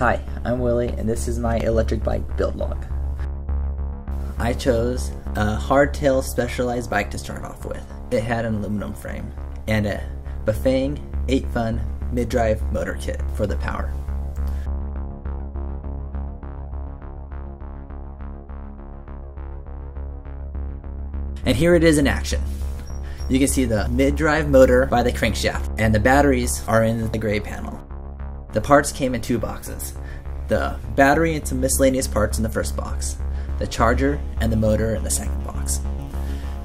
Hi, I'm Willie and this is my electric bike build log. I chose a hardtail specialized bike to start off with. It had an aluminum frame and a Bafang 8fun mid-drive motor kit for the power. And here it is in action. You can see the mid-drive motor by the crankshaft and the batteries are in the gray panel. The parts came in two boxes. The battery and some miscellaneous parts in the first box, the charger and the motor in the second box.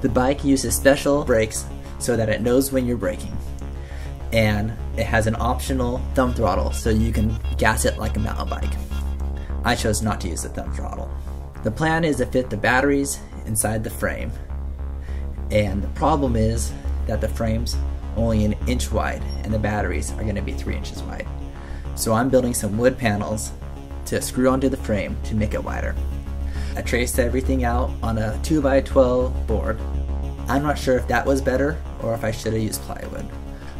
The bike uses special brakes so that it knows when you're braking. And it has an optional thumb throttle so you can gas it like a mountain bike. I chose not to use the thumb throttle. The plan is to fit the batteries inside the frame. And the problem is that the frame's only an inch wide and the batteries are going to be three inches wide. So I'm building some wood panels to screw onto the frame to make it wider. I traced everything out on a 2x12 board. I'm not sure if that was better or if I should have used plywood.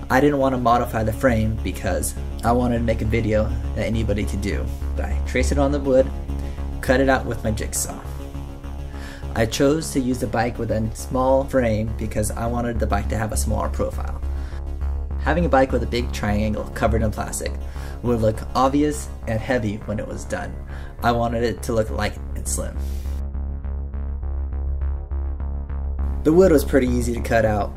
I didn't want to modify the frame because I wanted to make a video that anybody could do. But I traced it on the wood, cut it out with my jigsaw. I chose to use the bike with a small frame because I wanted the bike to have a smaller profile. Having a bike with a big triangle covered in plastic would look obvious and heavy when it was done. I wanted it to look light and slim. The wood was pretty easy to cut out.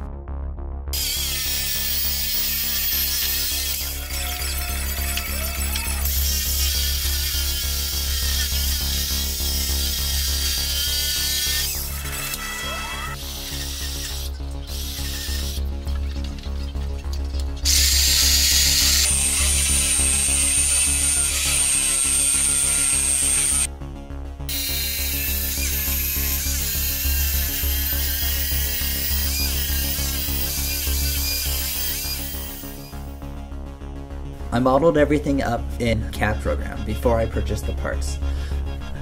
I modeled everything up in CAD program before I purchased the parts.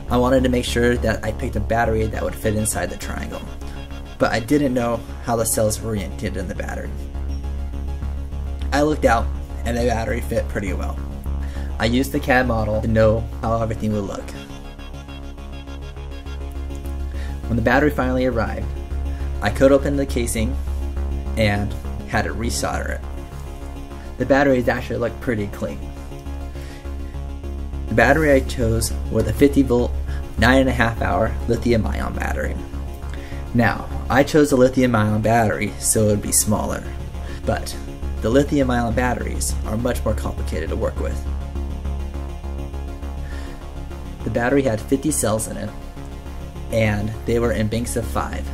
I wanted to make sure that I picked a battery that would fit inside the triangle, but I didn't know how the cells were oriented in the battery. I looked out and the battery fit pretty well. I used the CAD model to know how everything would look. When the battery finally arrived, I cut open the casing and had to resolder it the batteries actually look pretty clean. The battery I chose was a 50 volt, 9.5 hour lithium ion battery. Now, I chose a lithium ion battery so it would be smaller, but the lithium ion batteries are much more complicated to work with. The battery had 50 cells in it, and they were in banks of 5.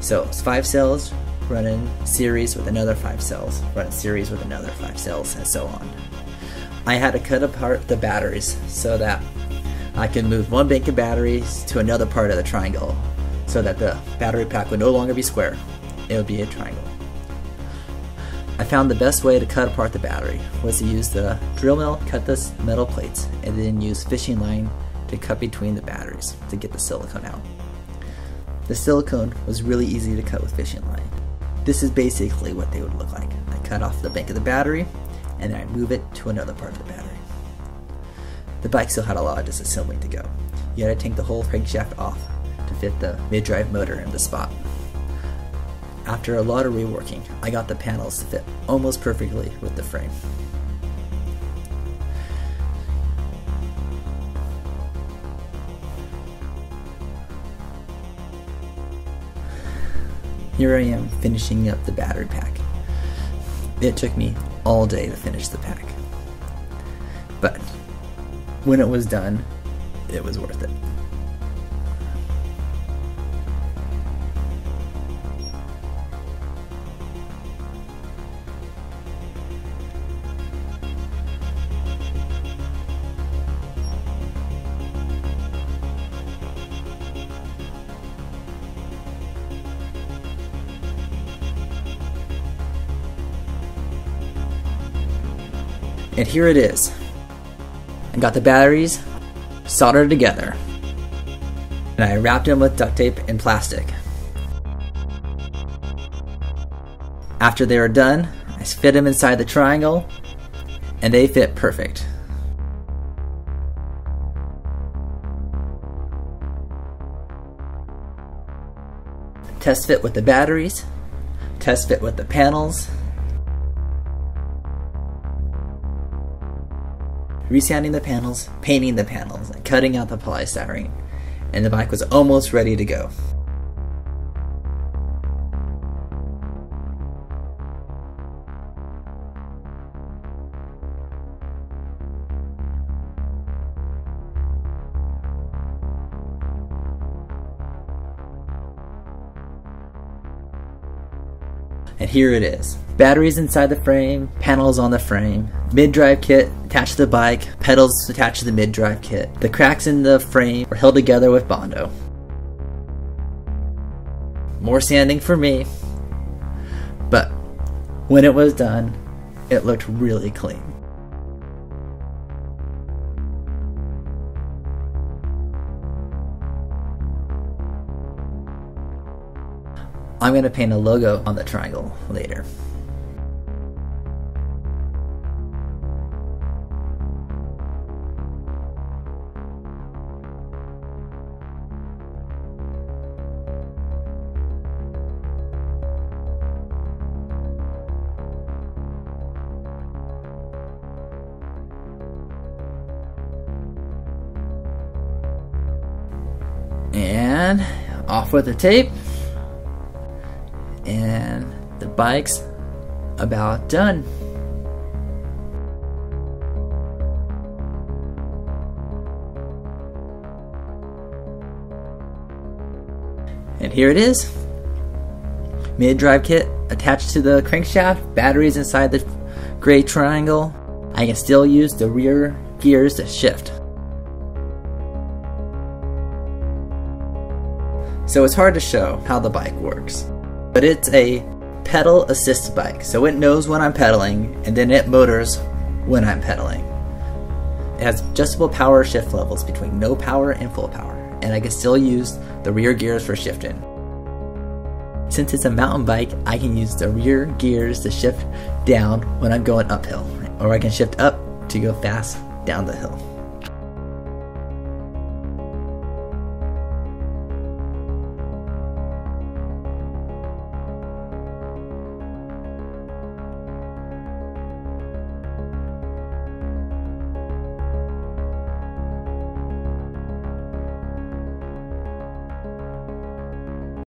So, it's 5 cells run in series with another 5 cells, run in series with another 5 cells, and so on. I had to cut apart the batteries so that I can move one bank of batteries to another part of the triangle so that the battery pack would no longer be square, it would be a triangle. I found the best way to cut apart the battery was to use the Dremel, cut the metal plates, and then use fishing line to cut between the batteries to get the silicone out. The silicone was really easy to cut with fishing line. This is basically what they would look like. I cut off the bank of the battery, and then I move it to another part of the battery. The bike still had a lot of disassembling to go. You had to take the whole crankshaft off to fit the mid-drive motor in the spot. After a lot of reworking, I got the panels to fit almost perfectly with the frame. Here I am finishing up the battery pack. It took me all day to finish the pack. But when it was done, it was worth it. and here it is. I got the batteries, soldered together, and I wrapped them with duct tape and plastic. After they are done, I fit them inside the triangle, and they fit perfect. Test fit with the batteries, test fit with the panels, resanding the panels, painting the panels, cutting out the polystyrene, and the bike was almost ready to go. And here it is. Batteries inside the frame, panels on the frame, mid-drive kit attached to the bike, pedals attached to the mid-drive kit. The cracks in the frame were held together with Bondo. More sanding for me, but when it was done, it looked really clean. I'm going to paint a logo on the triangle later. And off with the tape and the bike's about done. And here it is. Mid-drive kit attached to the crankshaft, batteries inside the gray triangle. I can still use the rear gears to shift. So it's hard to show how the bike works. But it's a pedal assist bike, so it knows when I'm pedaling and then it motors when I'm pedaling. It has adjustable power shift levels between no power and full power, and I can still use the rear gears for shifting. Since it's a mountain bike, I can use the rear gears to shift down when I'm going uphill, or I can shift up to go fast down the hill.